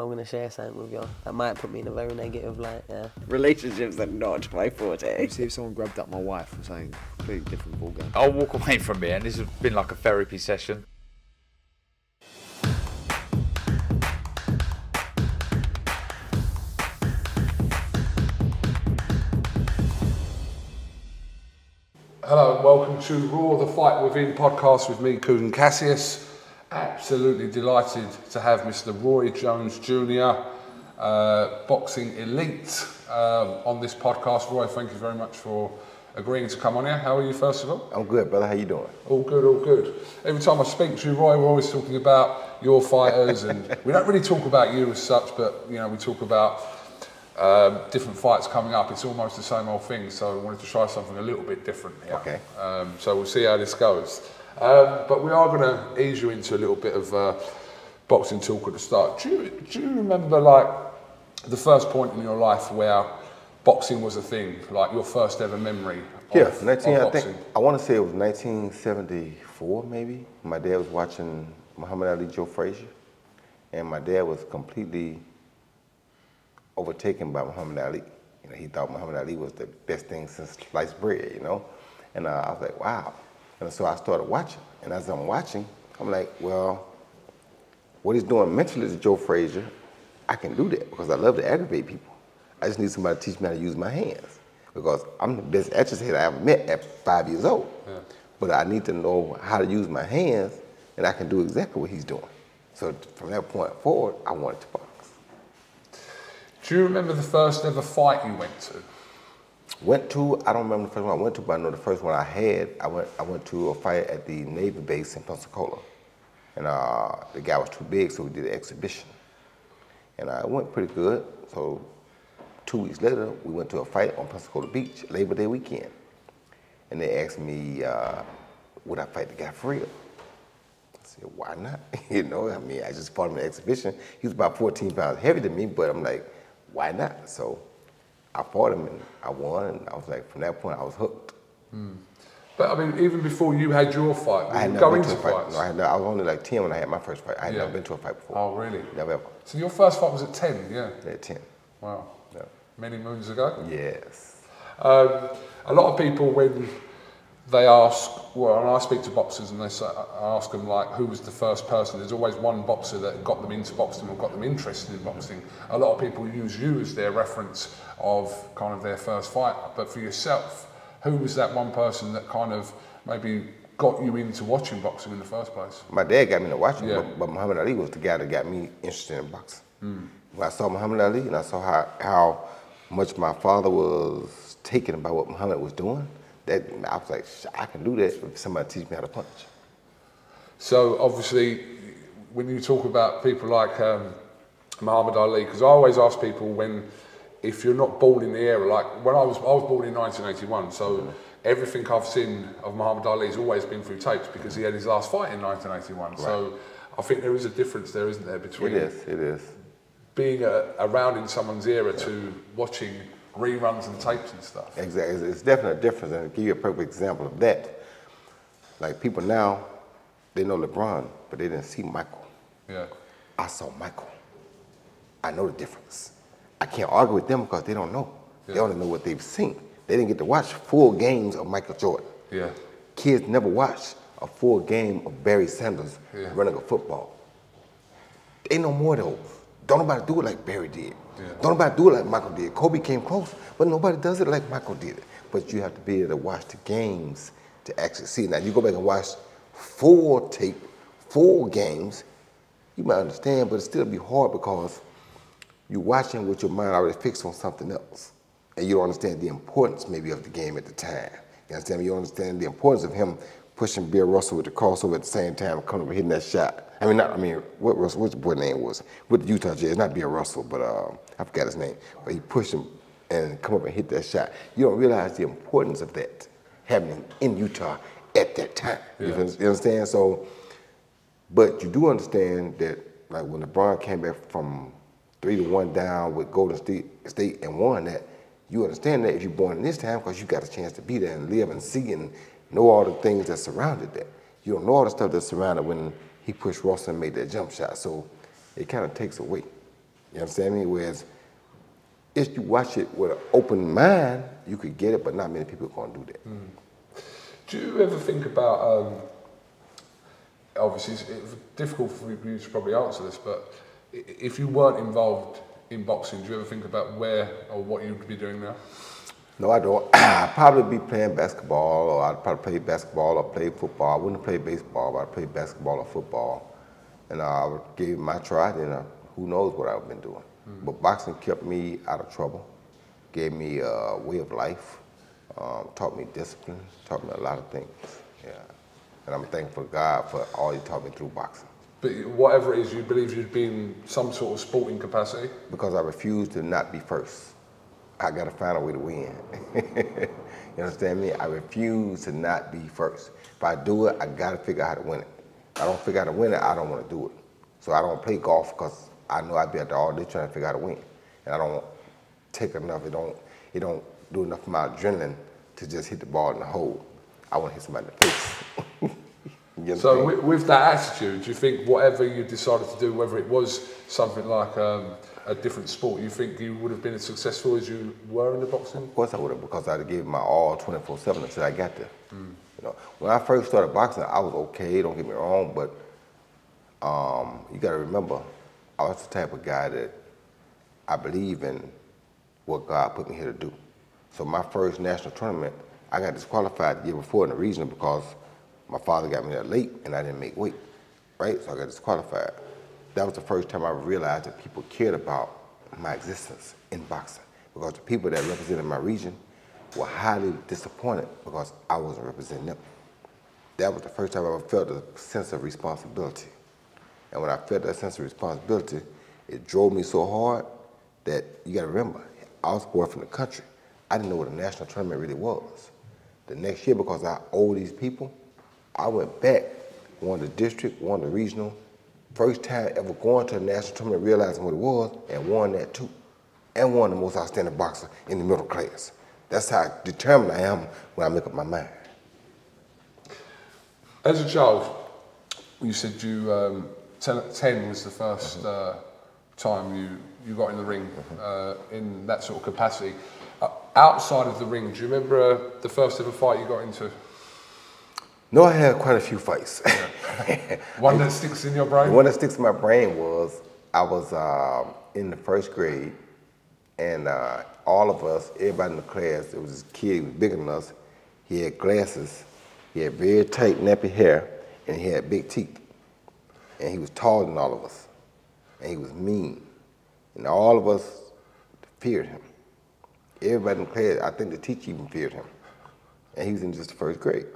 sure I'm gonna share something with y'all That might put me in a very negative light. Yeah. Relationships are not my forte. See if someone grabbed up my wife or something completely different ballgame. I'll walk away from here, and this has been like a therapy session. Hello and welcome to Raw the Fight Within podcast with me, Kugan Cassius. Absolutely delighted to have Mr. Roy Jones Jr., uh, boxing elite, um, on this podcast. Roy, thank you very much for agreeing to come on here. How are you, first of all? I'm good, brother. How you doing? All good, all good. Every time I speak to you, Roy, we're always talking about your fighters, and we don't really talk about you as such, but you know, we talk about um, different fights coming up. It's almost the same old thing, so I wanted to try something a little bit different here. Okay. Um, so we'll see how this goes. Um, but we are going to ease you into a little bit of uh, boxing talk at the start. Do you, do you remember like the first point in your life where boxing was a thing, like your first ever memory? Of, Yeah, of 19. I think I want to say it was 1974, maybe. My dad was watching Muhammad Ali, Joe Frazier, and my dad was completely overtaken by Muhammad Ali. You know, he thought Muhammad Ali was the best thing since sliced bread. You know, and uh, I was like, wow. And so I started watching, and as I'm watching, I'm like, well, what he's doing mentally to Joe Frazier, I can do that because I love to aggravate people. I just need somebody to teach me how to use my hands because I'm the best agitator I ever met at five years old. But I need to know how to use my hands, and I can do exactly what he's doing. So from that point forward, I wanted to box. Do you remember the first ever fight you went to? Went to, I don't remember the first one I went to, but I know the first one I had, I went, I went to a fight at the Navy base in Pensacola. And uh, the guy was too big, so we did an exhibition. And uh, went pretty good. So two weeks later, we went to a fight on Pensacola Beach, Labor Day weekend. And they asked me, uh, would I fight the guy for real? I said, why not? you know, I mean, I just fought him in an exhibition. He was about 14 pounds heavier than me, but I'm like, why not? So I fought him and I won, and I was like, from that point, I was hooked. But I mean, even before you had your fight, I had you never go been into to a fight. No, I, had, no- I was only like 10 when I had my first fight. I had Yeah. never been to a fight before. Oh, really? Never ever. So your first fight was at 10, yeah? At 10. Wow. Yeah. Many moons ago? Yes. Um, a lot of people, when they ask, well, and I speak to boxers and they say, I ask them like, who was the first person? There's always one boxer that got them into boxing or got them interested in boxing. A lot of people use you as their reference of kind of their first fight. But for yourself, who was that one person that kind of maybe got you into watching boxing in the first place? My dad got me into watching, Yeah. but, but Muhammad Ali was the guy that got me interested in boxing. Hmm. When I saw Muhammad Ali and I saw how, how much my father was taken by what Muhammad was doing, that I was like, I can do that if somebody teach me how to punch. So obviously, when you talk about people like um, Muhammad Ali, because I always ask people when, if you're not born in the era, like when I was, I was born in 1981, so everything I've seen of Muhammad Ali has always been through tapes because he had his last fight in 1981. So I think there is a difference there, isn't there, between It is, it is. being a, around in someone's era to watching reruns and tapes and stuff. Exactly. It's, it's definitely a difference. And to give you a perfect example of that, like people now, they know LeBron, but they didn't see Michael. Yeah. I saw Michael. I know the difference. I can't argue with them because they don't know. They only know what they've seen. They didn't get to watch full games of Michael Jordan. Yeah. Kids never watch a full game of Barry Sanders Yeah. running a football. They know more though. Don't nobody do it like Barry did. Yeah. Don't nobody do it like Michael did. Kobe came close, but nobody does it like Michael did it. But you have to be able to watch the games to actually see. Now you go back and watch full tape, full games, you might understand, but it still be hard because you're watching with your mind already fixed on something else. And you don't understand the importance maybe of the game at the time. You understand? You don't understand the importance of him pushing Bill Russell with the crossover at the same time, coming over hitting that shot. I mean, not, I mean, what what's the boy name was? With the Utah Jazz, not Bill Russell, but uh, I forgot his name. But he pushed him and come up and hit that shot. You don't realize the importance of that happening in Utah at that time. You, Yeah. understand- you understand? So, but you do understand that, like when LeBron came back from three to one down with Golden State, State and won that, you understand that if you're born in this time because you got a chance to be there and live and see and know all the things that surrounded that. You don't know all the stuff that surrounded when he pushed Russell and made that jump shot. So it kind of takes away. You understand me? Whereas if you watch it with an open mind, you could get it, but not many people are gonna do that. Do you ever think about, um, obviously it's, it's difficult for you to probably answer this, but if you weren't involved in boxing, do you ever think about where or what you'd be doing now? No, I don't. I'd probably be playing basketball, or I'd probably play basketball or play football. I wouldn't play baseball, but I'd play basketball or football. And I would give it my try, then uh, who knows what I've been doing. But boxing kept me out of trouble, gave me a way of life, um, taught me discipline, taught me a lot of things. Yeah. And I'm thankful to God for all He taught me through boxing. But whatever it is, you believe you'd be in some sort of sporting capacity? because I refuse to not be first. I gotta find a way to win. you understand me? I refuse to not be first. If I do it, I gotta figure out how to win it. If I don't figure out how to win it, I don't wanna do it. So I don't play golf because I know I'd be out there all day trying to figure out how to win. And I don't take enough, it don't, it don't do enough for my adrenaline to just hit the ball in the hole. I wanna hit somebody in the face. You So with, with that attitude, do you think whatever you decided to do, whether it was something like um, a different sport, you think you would have been as successful as you were in the boxing? Of course I would have, because have gave my all 24/7 until I got there. You know, when I first started boxing, I was okay. Don't get me wrong, but um, you got to remember, I was the type of guy that I believe in what God put me here to do. So my first national tournament, I got disqualified the year before in the regional because my father got me there late and I didn't make weight, right? So I got disqualified. That was the first time I realized that people cared about my existence in boxing because the people that represented my region were highly disappointed because I wasn't representing them. That was the first time I ever felt a sense of responsibility. And when I felt that sense of responsibility, it drove me so hard that you got to remember, I was born from the country. I didn't know what a national tournament really was. The next year, because I owe these people, I went back, won the district, won the regional. First time ever going to a national tournament, realizing what it was, and won that too. And won the most outstanding boxer in the middle class. That's how determined I am when I make up my mind. As a child, you said you um, 10, 10 was the 1st uh, time you, you got in the ring uh, in that sort of capacity. Uh, outside of the ring, do you remember uh, the first ever fight you got into? No, I had quite a few fights. One that sticks in your The brain? one that sticks in my brain was I was um, in the first grade, and uh, all of us, everybody in the class, there was this kid who was bigger than us. He had glasses, he had very tight, nappy hair, and he had big teeth. And he was taller than all of us, and he was mean. And all of us feared him. Everybody in the class, I think the teacher even feared him. And he was in just the first grade.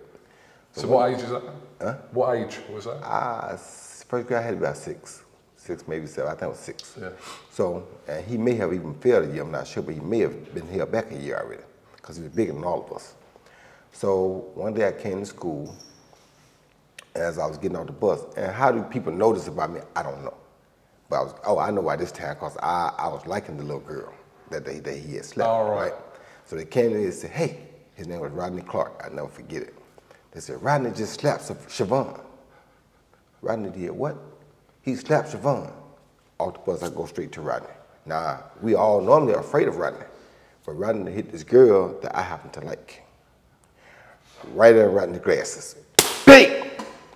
So what age is that? Huh? What age was that? Ah, first grade I had about six, six maybe seven. I think it was six. Yeah. So, and he may have even failed a year. I'm not sure, but he may have been held back a year already because he was bigger than all of us. So one day I came to school as I was getting off the bus, and how do people notice about me? I don't know. But I was, oh, I know why this time because I, I was liking the little girl that they that he had slept. All right. So they came to me and said, hey, his name was Rodney Clark. I never forget it. They said, Rodney just slapped Siobhan. Rodney did what? He slapped Siobhan. Off the bus, I go straight to Rodney. Now, we all normally are afraid of Rodney, but Rodney hit this girl that I happen to like. Right in Rodney's glasses. Bang!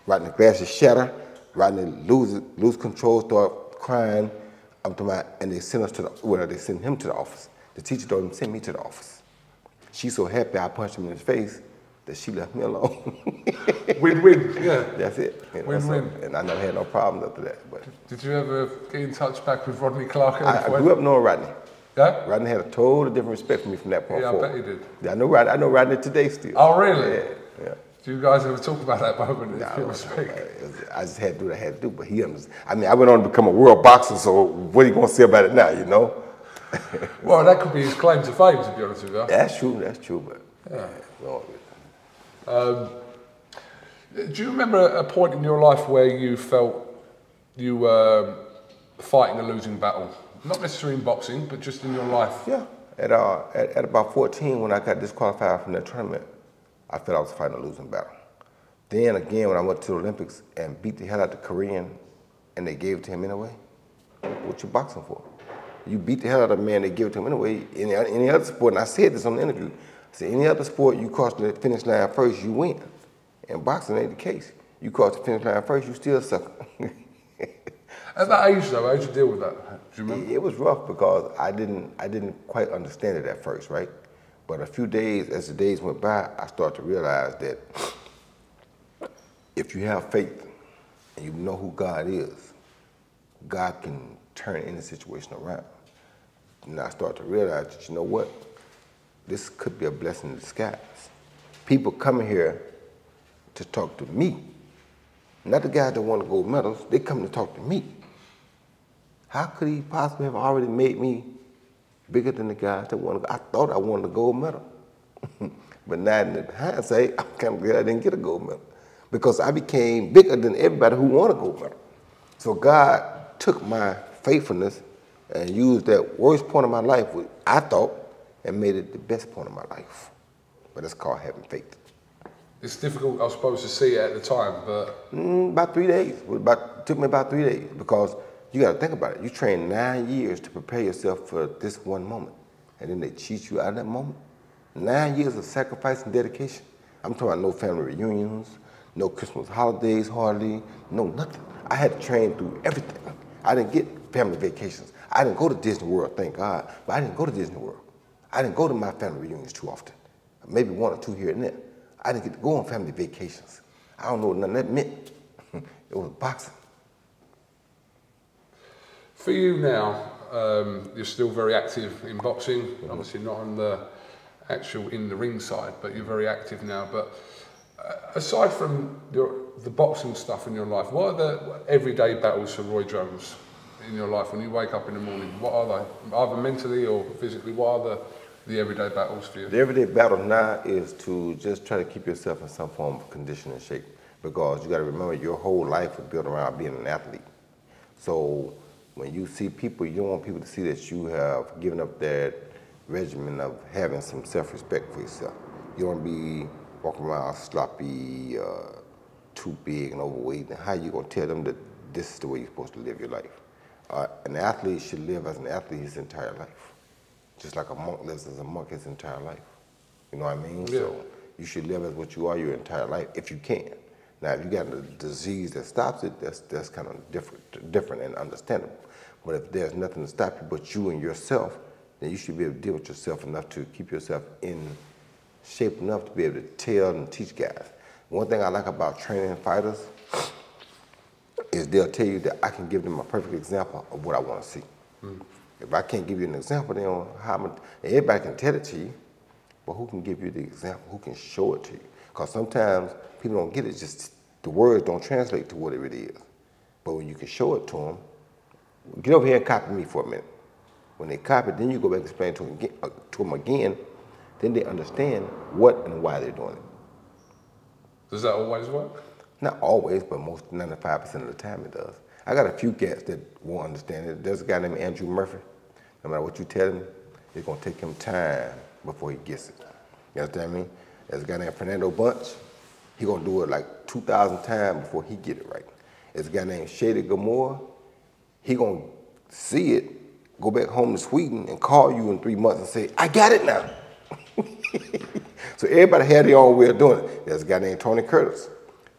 Rodney's glasses shatter. Rodney lose, lose control, start crying. I'm talking and they send us to the, well, they send him to the office. The teacher told him, send me to the office. She's so happy I punched him in his face that she left me alone. Win-win, yeah. That's it. you know, so- Win-win. and I never had no problems after that. But Did you ever get in touch back with Rodney Clark I, I grew up knowing Rodney. Yeah? Rodney had a totally different respect for me from that point Yeah, I bet he did. Yeah, I know Rodney. I know Rodney today still. Oh, really? Yeah, yeah. Do you guys ever talk about that moment Nah, you I? I just had to do what I had to do, but he understood. I mean, I went on to become a world boxer, so what are you going to say about it now, you know? Well, that could be his claim to fame, to be honest with you. That's true, that's true, but yeah. No, Do you remember a point in your life where you felt you were fighting a losing battle? Not necessarily in boxing, but just in your life. yeah. At, uh, at, at about 14, when I got disqualified from that tournament, I felt I was fighting a losing battle. Then again, when I went to the Olympics and beat the hell out of the Korean, and they gave it to him anyway, what you boxing for? You beat the hell out of a man, they give it to him anyway. Any, any other sport, and I said this on the interview, Said, any other sport, you cross the finish line first, you win. And boxing ain't the case. You cross the finish line first, you still suck. At that age, though, how'd you deal with that? Do you remember? It was rough because I didn't I didn't quite understand it at first, right? But a few days, as the days went by, I started to realize that if you have faith and you know who God is, God can turn any situation around. And I started to realize that you know what, this could be a blessing in disguise. People coming here to talk to me, not the guys that want to gold medals. They come to talk to me. How could he possibly have already made me bigger than the guys that wanted? I thought I wanted a gold medal, but now in hindsight, I'm kind of glad I didn't get a gold medal because I became bigger than everybody who wanted a gold medal. So God took my faithfulness and used that worst point of my life, I thought, and made it the best point of my life. But it's called having faith. It's difficult, I suppose, to see it at the time, but Mm, about three days. It about took me about three days because you got to think about it. You train nine years to prepare yourself for this one moment, and then they cheat you out of that moment. Nine years of sacrifice and dedication. I'm talking about no family reunions, no Christmas holidays, hardly, no nothing. I had to train through everything. I didn't get family vacations. I didn't go to Disney World, thank God, but I didn't go to Disney World. I didn't go to my family reunions too often. Maybe one or two here and there. I didn't get to go on family vacations. I don't know what none of that meant. it was boxing. For you now, um, you're still very active in boxing. Obviously, not on the actual in the ring side, but you're very active now. But uh, aside from your, the boxing stuff in your life, what are the everyday battles for Roy Jones in your life when you wake up in the morning? What are they, either mentally or physically? What are the, the everyday battles for you? The everyday battle now is to just try to keep yourself in some form of condition and shape because you got to remember your whole life was built around being an athlete. So when you see people, you don't want people to see that you have given up that regimen of having some self-respect for yourself. You don't be walking around sloppy, uh, too big and overweight. And how you gonna tell them that this is the way you're supposed to live your life? Uh, an athlete should live as an athlete his entire life, just like a monk lives as a monk his entire life. You know what I mean? Yeah. So you should live as what you are your entire life if you can. Now, if you got a disease that stops it, that's that's kind of different, different and understandable. But if there's nothing to stop you but you and yourself, then you should be able to deal with yourself enough to keep yourself in shape enough to be able to tell and teach guys. One thing I like about training fighters is they'll tell you that I can give them a perfect example of what I want to see. Mm. If I can't give you an example, then how everybody can tell it to you, but who can give you the example? Who can show it to you? Because sometimes people don't get it, just the words don't translate to what it really is. But when you can show it to them, get over here and copy me for a minute. When they copy, then you go back and explain to them again, uh, to them again then they understand what and why they're doing it. Does that always work? Not always, but most 95% of the time it does. I got a few cats that won't understand it. There's a guy named Andrew Murphy. No matter what you tell him, it's gonna take him time before he gets it. You understand me? There's a guy named Fernando Bunch. He gonna do it like 2,000 times before he get it right. There's a guy named Shady Gamhour. He gonna see it, go back home to Sweden and call you in three months and say, I got it now. so everybody had their own way of doing it. There's a guy named Tony Curtis.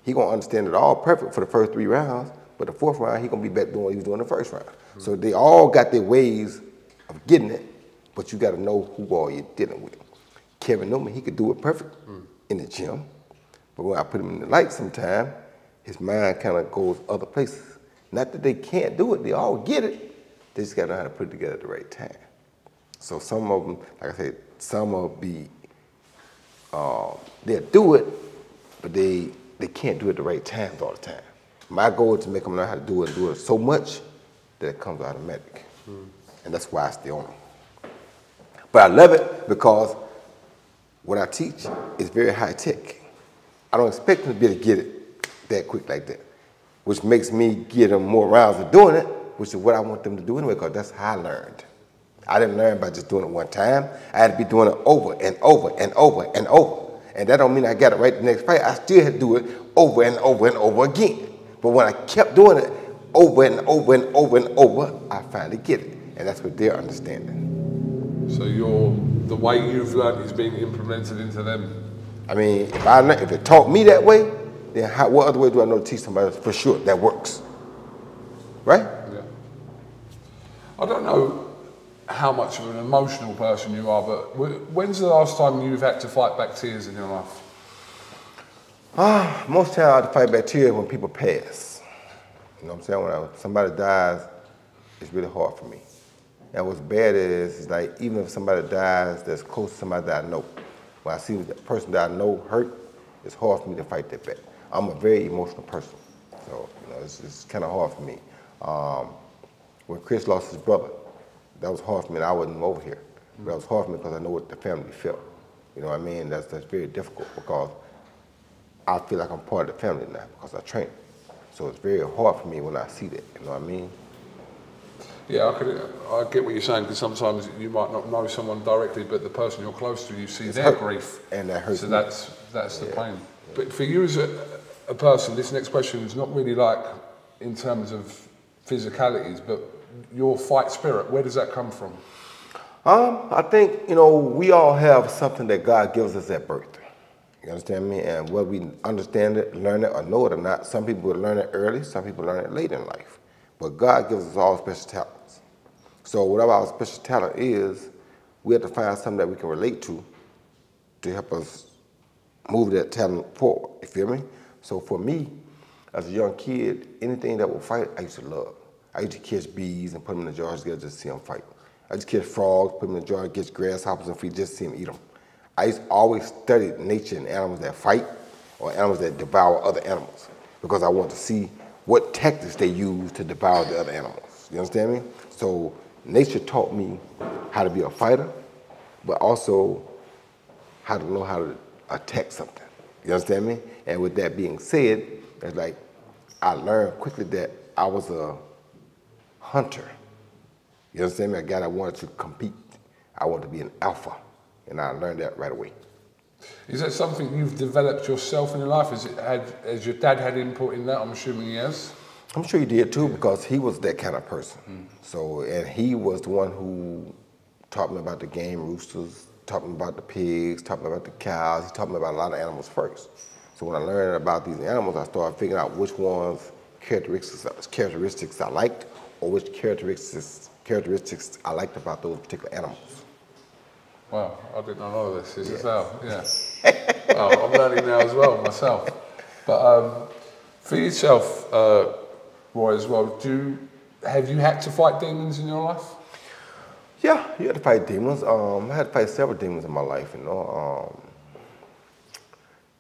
He gonna understand it all perfect for the first three rounds, but the fourth round he gonna be back doing what he was doing the first round. So they all got their ways of getting it, but you got to know who all you're dealing with. Kevin Newman, he could do it perfect in the gym, but when I put him in the light sometime, his mind kind of goes other places. Not that they can't do it, they all get it. They just got to know how to put it together at the right time. So some of them, like I said, some will be, uh, they'll do it, but they they can't do it at the right times all the time. My goal is to make them learn how to do it and do it so much that it comes automatic. Hmm. And that's why I stay on them. But I love it because what I teach is very high tech. I don't expect them to be able to get it that quick like that, which makes me give them more rounds of doing it, which is what I want them to do anyway, because that's how I learned. I didn't learn by just doing it one time. I had to be doing it over and over and over and over. And that don't mean I got it right the next fight. I still had to do it over and over and over again. But when I kept doing it over and over and over and over, I finally get it. and that's what they're understanding. So you're the way you've learned is being implemented into them. I mean, if I if it taught me that way, then how, what other way do I know to teach somebody else for sure that works? Right? Yeah. I don't know how much of an emotional person you are, but when's the last time you've had to fight back tears in your life? Ah, most time I to fight bacteria when people pass. You know what I'm saying? When I, somebody dies, it's really hard for me. And what's bad is, is like even if somebody dies that's close to somebody that I know, when I see the person that I know hurt, it's hard for me to fight that back. I'm a very emotional person, so you know it's, it's kind of hard for me. Um, when Chris lost his brother, that was hard for me. And I wasn't over here, but that was hard for me because I know what the family felt. You know what I mean? That's that's very difficult because I feel like I'm part of the family now because I train. So it's very hard for me when I see that. You know what I mean? Yeah, I, could, I get what you're saying because sometimes you might not know someone directly, but the person you're close to, you see It's their hurt, grief, and that hurts So me. that's that's the pain. But for you as a, a person, this next question is not really like in terms of physicalities, but your fight spirit. Where does that come from? Um, I think you know we all have something that God gives us at birth. You understand me? And whether we understand it, learn it, or know it or not, some people learn it early, some people learn it late in life. But God gives us all special talents. So whatever our special talent is, we have to find something that we can relate to to help us move that talent forward. You feel me? So for me, as a young kid, anything that would fight, I used to love. I used to catch bees and put them in the jars together just to see them fight. I used to catch frogs, put them in the jar, catch grasshoppers and feed just to see them eat them. I always study nature and animals that fight or animals that devour other animals because I want to see what tactics they use to devour the other animals. You understand me? So nature taught me how to be a fighter, but also how to know how to attack something. You understand me? And with that being said, it's like I learned quickly that I was a hunter. You understand me? A guy that wanted to compete. I wanted to be an alpha. And I learned that right away. Is that something you've developed yourself in your life? Is it had has your dad had input in that? I'm assuming he has. I'm sure he did too because he was that kind of person. So, and he was the one who taught me about the game roosters, taught me about the pigs, taught me about the cows. He taught me about a lot of animals first. So when I learned about these animals, I started figuring out which ones characteristics characteristics I liked, or which characteristics characteristics I liked about those particular animals. Wow, I didn't know this. Is it now? Yeah. well, I'm learning now as well myself. But um, for yourself, uh, Roy, as well, do you, have you had to fight demons in your life? Yeah, you had to fight demons. Um, I had to fight several demons in my life. You know, um,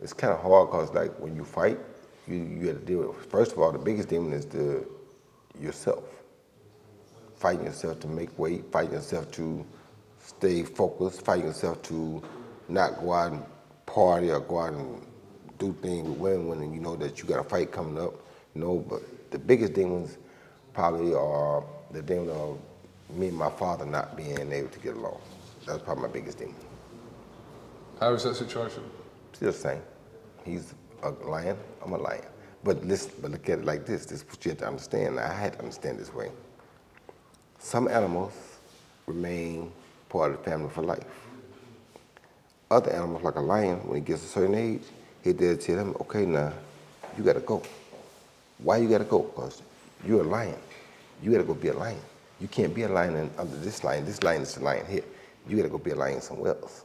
it's kind of hard because like when you fight, you you have to deal with. First of all, the biggest demon is the yourself. Fighting yourself to make weight, fighting yourself to stay focused, fighting yourself to not go out and party or go out and do things with women when you know that you got a fight coming up. You know, but the biggest demons probably are the demon of me and my father not being able to get along. That's probably my biggest demon. How is that situation? Still the same. He's a lion, I'm a lion. But listen, but look at it like this. This is what you have to understand. I had to understand this way. Some animals remain part of the family for life. Other animals, like a lion, when he gets a certain age, he did tell him, okay, now, you gotta go. Why you gotta go? Because you're a lion. You gotta go be a lion. You can't be a lion under oh, this lion. This lion is the lion here. You gotta go be a lion somewhere else.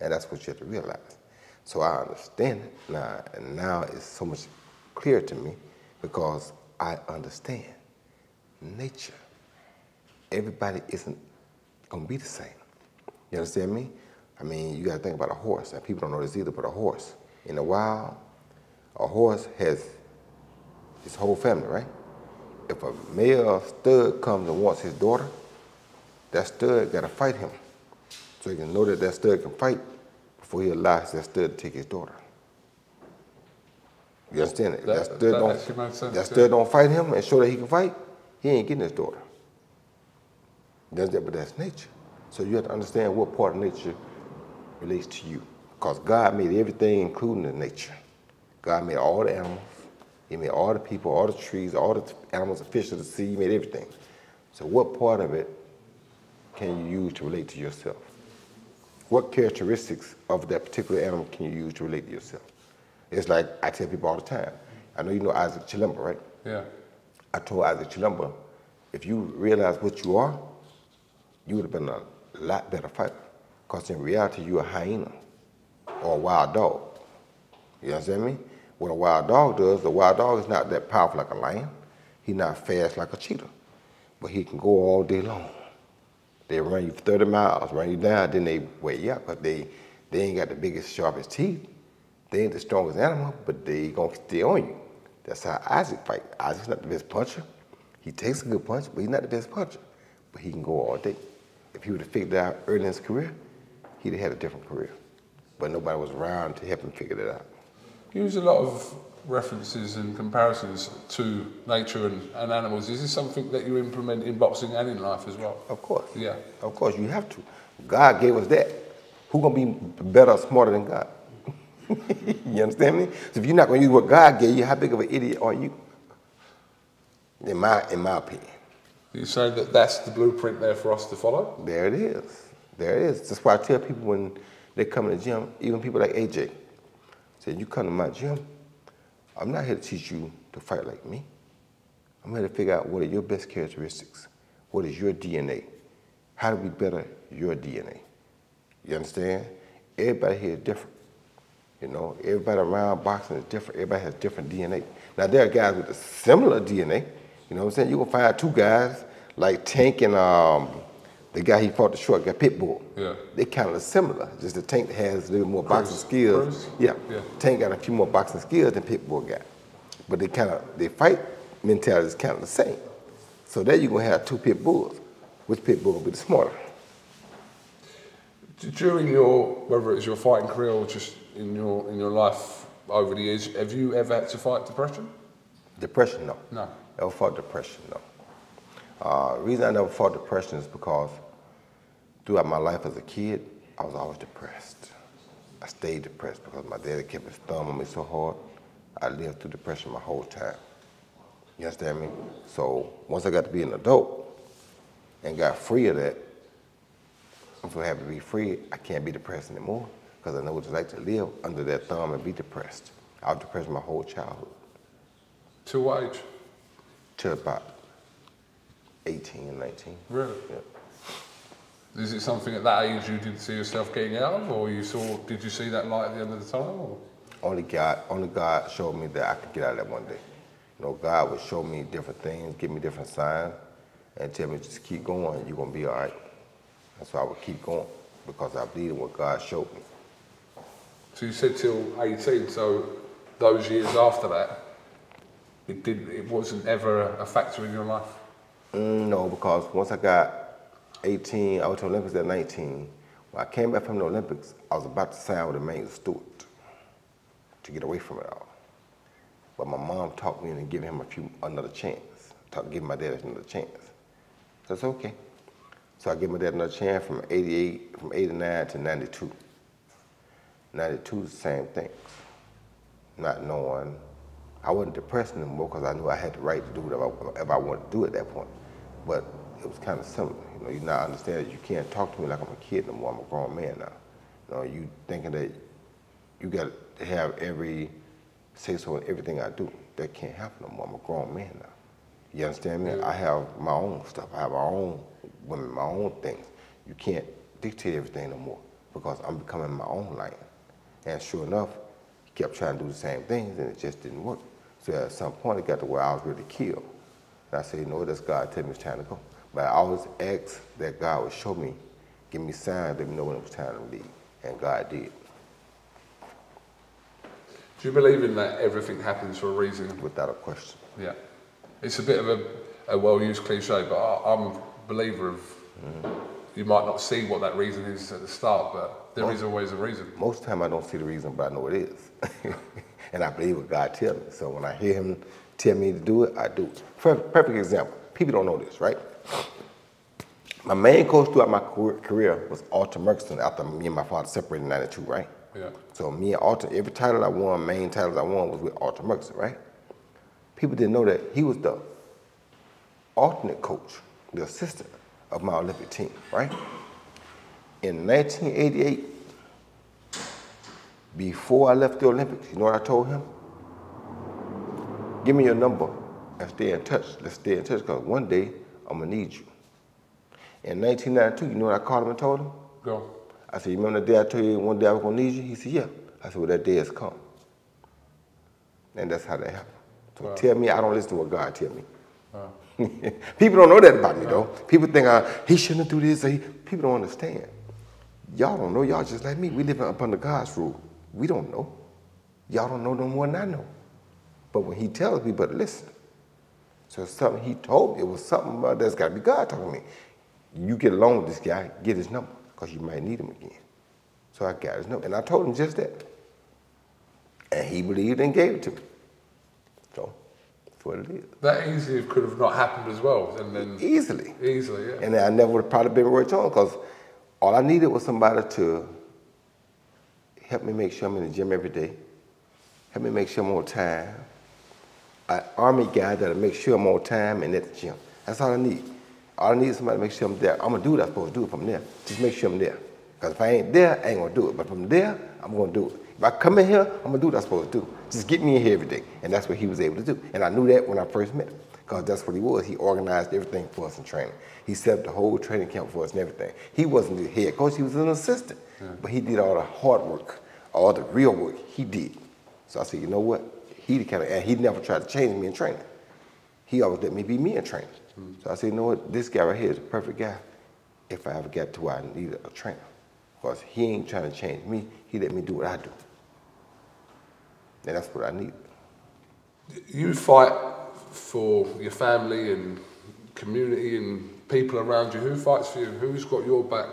And that's what you have to realize. So I understand it now, and now it's so much clearer to me because I understand nature. Everybody isn't gonna be the same. You understand me? I mean, you gotta think about a horse, and people don't know this either, but a horse. In the wild, a horse has his whole family, right? If a male stud comes and wants his daughter, that stud gotta fight him. So he can know that that stud can fight before he allows that stud to take his daughter. You understand it? That- that, stud that don't, that stud don't fight him and show that he can fight, he ain't getting his daughter. That's that, but that's nature. So you have to understand what part of nature relates to you. Because God made everything, including the nature. God made all the animals. He made all the people, all the trees, all the animals, the fish of the sea. He made everything. So what part of it can you use to relate to yourself? What characteristics of that particular animal can you use to relate to yourself? It's like I tell people all the time. I know you know Isaac Chilemba, right? Yeah. I told Isaac Chilemba, if you realize what you are, you would have been a lot better fighter. Because in reality, you're a hyena or a wild dog. You understand me? What a wild dog does, the wild dog is not that powerful like a lion. He's not fast like a cheetah. But he can go all day long. They run you 30 miles, run you down, then they weigh you up. But they, they ain't got the biggest, sharpest teeth. They ain't the strongest animal, but they gonna stay on you. That's how Isaac fight. Isaac's not the best puncher. He takes a good punch, but he's not the best puncher. But he can go all day. If he would have figured it out early in his career, he'd have had a different career. But nobody was around to help him figure it out. You use a lot of references and comparisons to nature and, and animals. Is this something that you implement in boxing and in life as well? Of course. Yeah. Of course, you have to. God gave us that. Who gonna be better or smarter than God? you understand me? So if you're not gonna use what God gave you, how big of an idiot are you? In my in my opinion. You say that that's the blueprint there for us to follow? There it is. There it is. That's why I tell people when they come in the gym, even people like AJ, say, you come to my gym, I'm not here to teach you to fight like me. I'm here to figure out what are your best characteristics. What is your DNA? How do we better your DNA? You understand? Everybody here is different. You know, everybody around boxing is different. Everybody has different DNA. Now there are guys with a similar DNA. You know what I'm saying? You gonna find two guys like Tank and um, the guy he fought the short guy, Pitbull. Yeah. They kind of similar. Just the Tank has a little more boxing skills. Yeah. Yeah. Tank got a few more boxing skills than Pitbull got. But they kind of, they fight mentality is kind of the same. So there you're going to have two pit bulls. Which pit bull will be the smarter? During your, whether it's your fighting career or just in your in your life over the years, have you ever had to fight depression? Depression, no. No. Never fought depression, no. Uh, reason I never fought depression is because throughout my life as a kid, I was always depressed. I stayed depressed because my daddy kept his thumb on me so hard. I lived through depression my whole time. You understand me? So once I got to be an adult and got free of that, I'm so happy to be free, I can't be depressed anymore because I know what it's like to live under that thumb and be depressed. I was depressed my whole childhood To what age? Till about 18 and 19. Really? Yeah. Is it something at that age you didn't see yourself getting out of, or you saw? Did you see that light at the end of the tunnel? Or? Only God, only God showed me that I could get out of that one day. You know, God would show me different things, give me different signs, and tell me just keep going, you're gonna be all right. That's why I would keep going because I believe in what God showed me. So you said till 18. So those years after that, it did. It wasn't ever a factor in your life. Mm, no, because once I got 18, I went to Olympics at 19. When I came back from the Olympics, I was about to sign with the Emanuel Steward to get away from it all. But my mom talked me into giving him a few another chance. Talked giving my dad another chance. So it's okay. So I gave my dad another chance from 88, from 89 to 92. 92 is the same thing. Not knowing, I wasn't depressed anymore because I knew I had the right to do whatever I, whatever I wanted to do at that point. But it was kind of similar. You know, you now understand that you can't talk to me like I'm a kid no more. I'm a grown man now. You know, you thinking that you got to have every say so in everything I do. That can't happen no more. I'm a grown man now. You understand me? I mm. have my own stuff. I have my own women, my own things. You can't dictate everything no more because I'm becoming my own lion. And sure enough, he kept trying to do the same things and it just didn't work. So at some point it got to where I was ready to kill. And I said, you know what, that's God tell me it's time to go. But I always asked that God would show me, give me signs, let me know when it was time to leave. And God did, Do you believe in that everything happens for a reason? without a question. Yeah. It's a bit of a, a well-used cliche, but I, I'm a believer of. Mm-hmm. You might not see what that reason is at the start, but there is always a reason. Most of the time I don't see the reason, but I know it is. and I believe what God tells me. So when I hear him tell me to do it, I do it. Per- Perfect example. People don't know this, right? My main coach throughout my career- career was Alton Merkerson after me and my father separated in 92, right? Yeah. So me and Alton, every title I won, main titles I won was with Alton Merkerson, right? People didn't know that he was the alternate coach the assistant of my Olympic team, right? In 1988, before I left the Olympics, you know what I told him? Give me your number and stay in touch. Let's stay in touch because one day I'm gonna need you. In 1992, you know what I called him and told him? Go. I said, you remember the day I told you one day I was gonna need you? He said, yeah. I said, well, that day has come. And that's how that happened. So Wow. tell me I don't listen to what God tell me. people don't know that about me though. People think I, he shouldn't do this. Or he, people don't understand. Y'all don't know. Y'all just like me. We live up under God's rule. We don't know. Y'all don't know no more than I know. But when he tells me, but listen. So it's something he told me. It was something about that's got to be God talking to me. You get along with this guy, get his number, because you might need him again. So I got his number. And I told him just that. And he believed and gave it to me. So that's what it is. That easily could have not happened as well, and then Easily. easily, yeah. And I never would have probably been Roy Jones because all I needed was somebody to help me make sure I'm in the gym every day, help me make sure I'm on time, an army guy that'll make sure I'm on time and at the gym. That's all I need. All I need is somebody to make sure I'm there. I'm gonna do what I'm supposed to do from there. Just make sure I'm there. Because if I ain't there, I ain't gonna do it. But from there, I'm gonna do it. If I come in here, I'm gonna do what I'm supposed to do. Just get me in here every day. And that's what he was able to do. And I knew that when I first met him. Because that's what he was. He organized everything for us in training. He set up the whole training camp for us and everything. He wasn't the head coach, he was an assistant. But he did all the hard work, all the real work. He did. So I said, you know what? He kind of, and he never tried to change me in training. He always let me be me in training. So I said, you know what? This guy right here is the perfect guy if I ever get to where I needed a trainer. Because he ain't trying to change me. He let me do what I do. And that's what I need. You fight for your family and community and people around you. Who fights for you? Who's got your back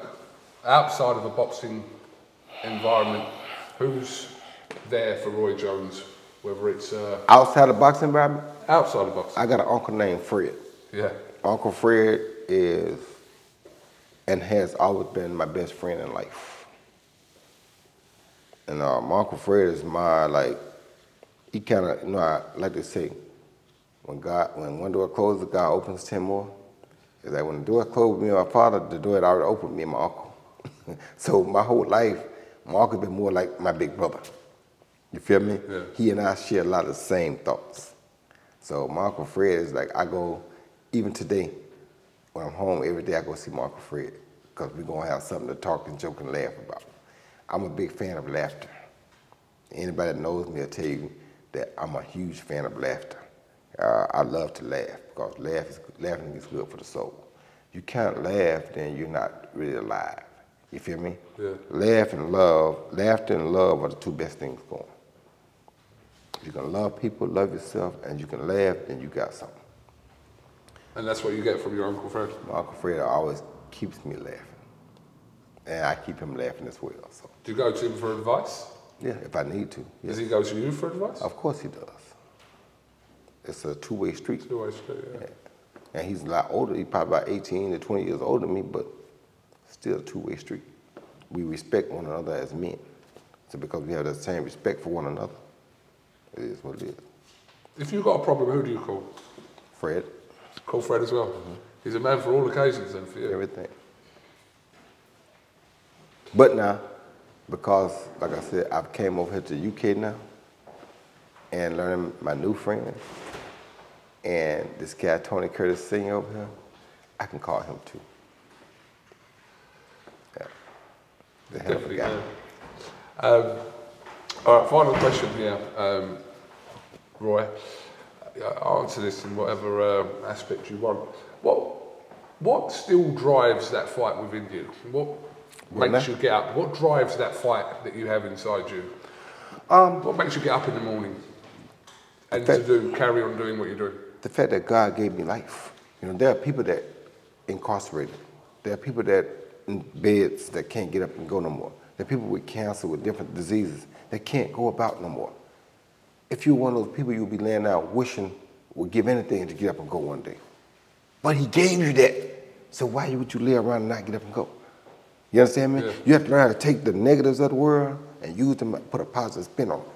outside of a boxing environment? Who's there for Roy Jones? Whether it's uh, Outside of boxing environment, outside of boxing, I got an uncle named Fred. yeah, Uncle Fred is and has always been my best friend in life. And uh, my Uncle Fred is my like he kind of you know I like to say when God when one door closes, God opens ten more. Is that when the door closed with me and my father, the door had already opened with me and my uncle. so my whole life, my uncle been more like my big brother. You feel me? Yeah. He and I share a lot of the same thoughts. So my Uncle Fred is like I go, even today, when I'm home every day, I go see my Uncle Fred because we're gonna have something to talk and joke and laugh about. I'm a big fan of laughter. Anybody that knows me will tell you that I'm a huge fan of laughter. Uh, I love to laugh because laugh is, laughing is good for the soul. You can't laugh, then you're not really alive. You feel me? Yeah. Laugh and love, laughter and love are the two best things going. You can love people, love yourself, and you can laugh, then you got something. and that's what you get from your Uncle Fred. My Uncle Fred always keeps me laughing. And I keep him laughing as well. So Do you go to him for advice? yeah, if I need to. Does he go to you for advice? Of course he does. It's a two-way street. Two ways to, yeah. And he's a lot older. He's probably about 18 to 20 years older than me, but still a two-way street. We respect one another as men. So because we have that same respect for one another, it is what it is. If you've got a problem, who do you call? Fred, Call Fred as well. Mm-hmm. He's a man for all occasions then for you. everything. But now, because like I said, I came over here to the UK now and learning my new friends. And this guy Tony Curtis Senior over here, I can call him too. Yeah. The hell of a Definitely. Um, all right, final question here, um, Roy. Uh, Answer this in whatever uh, aspect you want. What what still drives that fight within you? What What makes you get up? What drives that fight that you have inside you? Um, what makes you get up in the morning and to do carry on doing what you're doing? the fact that God gave me life. You know, there are people that incarcerated. There are people that in beds that can't get up and go no more. There are people with cancer, with different diseases that can't go about no more. If you're one of those people, you'll be laying out wishing would give anything to get up and go one day. But he gave you that. So why would you lay around and not get up and go? You understand me? Yeah. You have to learn how to take the negatives of the world and use them, put a positive spin on them.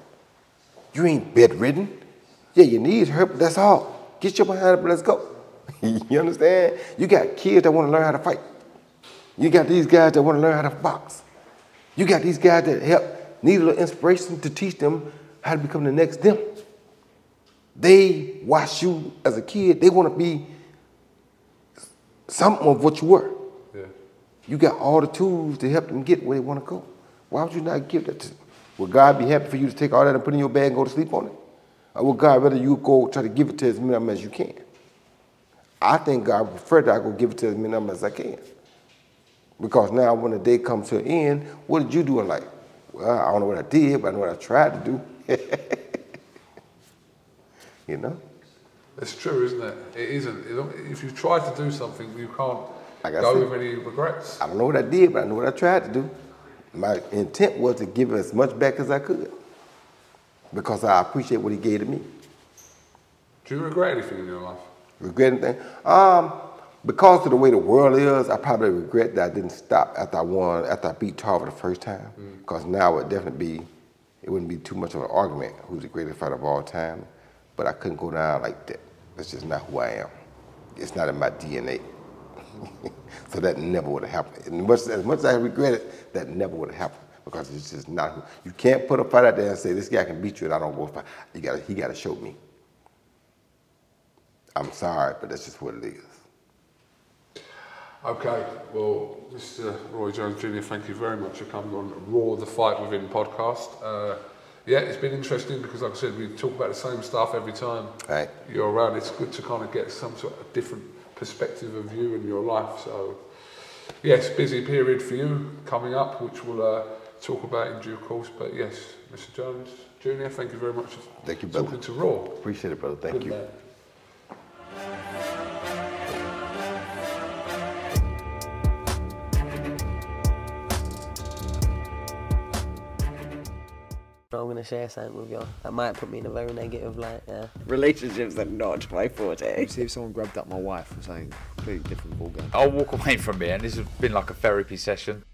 You ain't bedridden. Yeah, your knees hurt, but that's all. Get your behind up and let's go. you understand? You got kids that want to learn how to fight. You got these guys that want to learn how to box. You got these guys that help need a little inspiration to teach them how to become the next them. They watch you as a kid. They want to be something of what you were. Yeah. You got all the tools to help them get where they want to go. Why would you not give that to them? Would God be happy for you to take all that and put it in your bag and go to sleep on it? Or would God rather you go try to give it to as many of them as you can? I think God would prefer that I go give it to as many of them as I can. Because now when the day comes to an end, what did you do in life? Well, I don't know what I did, but I know what I tried to do. you know? It's true, isn't it? It isn't. It If you try to do something, you can't Like I go said. with any regrets. I don't know what I did, but I know what I tried to do. My intent was to give as much back as I could. Because I appreciate what he gave to me. Do you regret anything in your life? Regret anything? Um, because of the way the world is, I probably regret that I didn't stop after I won, after I beat Tarver the first time. Mm. Because now it would definitely be, it wouldn't be too much of an argument who's the greatest fighter of all time. But I couldn't go down like that. That's just not who I am. It's not in my DNA. so that never would have happened. And much, as much as I regret it, that never would have happened because it's just not. who- You can't put a fight out there and say this guy can beat you and I don't go fight. You got he got to show me. I'm sorry, but that's just what it is. Okay, well, Mr. Roy Jones Jr., thank you very much for coming on Raw the Fight Within podcast. Uh, yeah, it's been interesting because, like I said, we talk about the same stuff every time Right. you're around. It's good to kind of get some sort of different perspective of you and your life. So, yes, busy period for you coming up, which we'll uh, talk about in due course. But yes, Mr. Jones Jr., thank you very much for Thank you, brother. talking to Raw. Appreciate it, brother. Thank Good you. man. I'm gonna share something with y'all. That might put me in a very negative light. Yeah. Relationships are not my forte. Eh? See if someone grabbed up my wife and something. completely different ballgame. I'll walk away from here, and this has been like a therapy session.